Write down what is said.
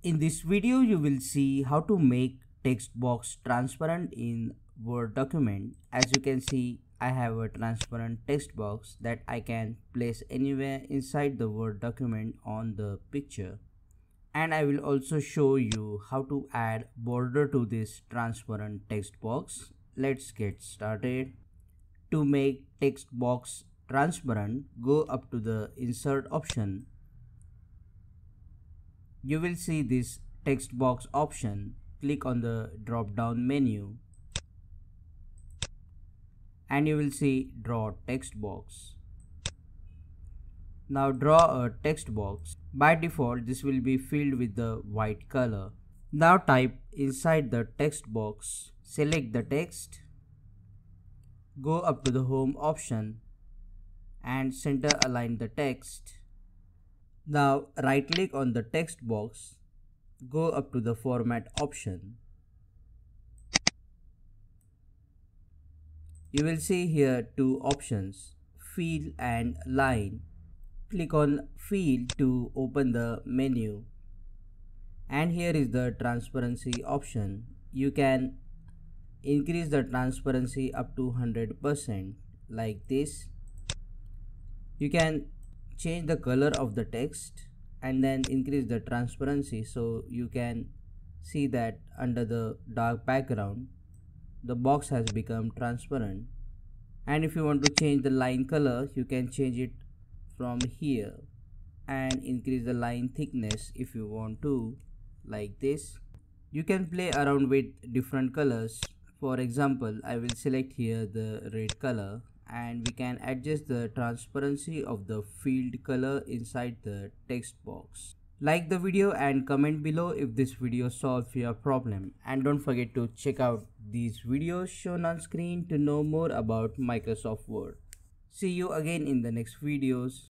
In this video you will see how to make text box transparent in Word document. As you can see I have a transparent text box that I can place anywhere inside the Word document on the picture. And I will also show you how to add border to this transparent text box. Let's get started. To make text box transparent, go up to the insert option you will see this text box option. Click on the drop down menu and you will see draw text box. Now draw a text box. By default this will be filled with the white color. Now type inside the text box. Select the text. Go up to the home option and center align the text. Now right click on the text box, go up to the format option. You will see here two options, fill and line. Click on fill to open the menu. And here is the transparency option. You can increase the transparency up to 100% like this. You can change the color of the text and then increase the transparency so you can see that under the dark background the box has become transparent. And if you want to change the line color you can change it from here and increase the line thickness if you want to like this. You can play around with different colors. For example i will select here the red color and we can adjust the transparency of the fill color inside the text box. Like the video and comment below if this video solves your problem and don't forget to check out these videos shown on screen to know more about Microsoft Word. See you again in the next videos.